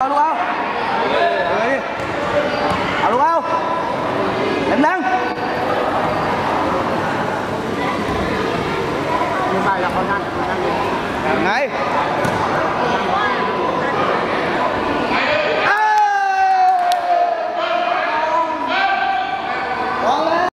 Ao luôn ao Ao luôn ao Em đang Như vậy là con ăn, con ăn đi. Ngay